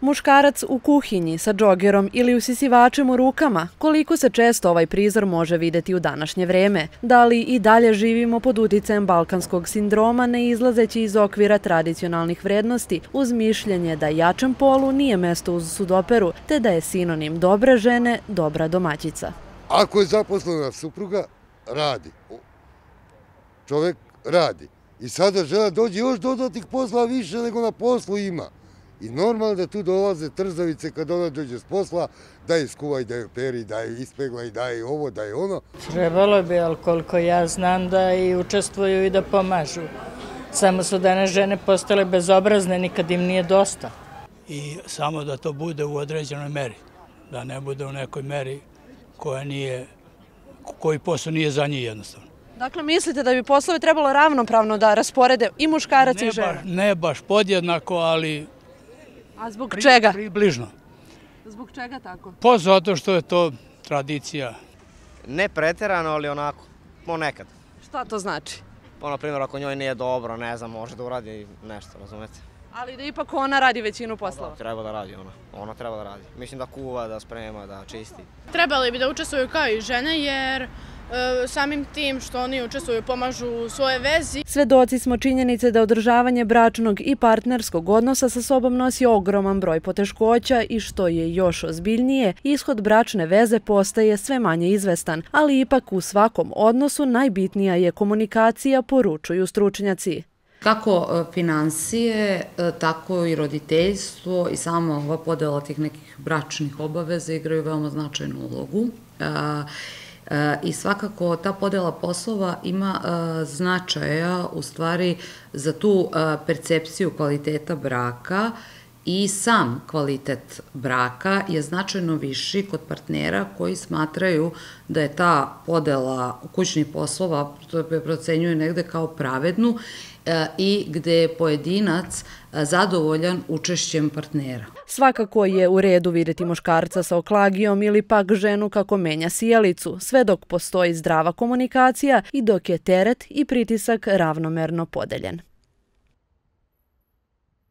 Muškarac u kuhinji sa džogerom ili usisivačem u rukama, koliko se često ovaj prizor može videti u današnje vreme? Da li i dalje živimo pod uticajem balkanskog sindroma ne izlazeći iz okvira tradicionalnih vrednosti uz mišljenje da jačem polu nije mesto uz sudoperu, te da je sinonim dobre žene dobra domaćica? Ako je zaposlena supruga, radi. Čovek radi. I sada žena dođe još dodatnih posla više nego na poslu ima. I normalno da tu dolaze trzavice kad ona dođe s posla, da je skuvaj, da je peri, da je ispegla i da je ovo, da je ono. Trebalo bi, ali koliko ja znam da i učestvuju i da pomažu. Samo su dane žene postale bezobrazne, nikad im nije dosta. I samo da to bude u određenoj meri, da ne bude u nekoj meri koja nije, koji posao nije za njih jednostavno. Dakle, mislite da bi poslove trebalo ravnopravno da rasporede i muškarac i žene? Ne baš podjednako, ali A zbog čega? Približno. Zbog čega tako? Pa zato što je to tradicija. Ne preterano, ali onako, ponekad. Šta to znači? Pa, na primjer, ako njoj nije dobro, ne znam, može da uradi nešto, razumete? Ali da ipak ona radi većinu poslova. Da, treba da radi ona. Ona treba da radi. Mislim da kuva, da sprema, da čisti. Trebali bi da učestvuju kao i žene, jer samim tim što oni učestvuju pomažu u svoje vezi. Svedoci smo činjenice da održavanje bračnog i partnerskog odnosa sa sobom nosi ogroman broj poteškoća i što je još ozbiljnije, ishod bračne veze postaje sve manje izvestan, ali ipak u svakom odnosu najbitnija je komunikacija, poručuju stručnjaci. Kako e, financije, e, tako i roditeljstvo i samo ova podela tih nekih bračnih obaveza igraju veoma značajnu ulogu. I svakako ta podela poslova ima e, značaja u stvari za tu e, percepciju kvaliteta braka i sam kvalitet braka je značajno viši kod partnera koji smatraju da je ta podela kućnih poslova procenjuje negde kao pravednu e, i gde je pojedinac e, zadovoljan učešćem partnera. Svakako je u redu videti muškarca sa oklagijom ili pak ženu kako menja sjelicu, sve dok postoji zdrava komunikacija i dok je teret i pritisak ravnomerno podeljen.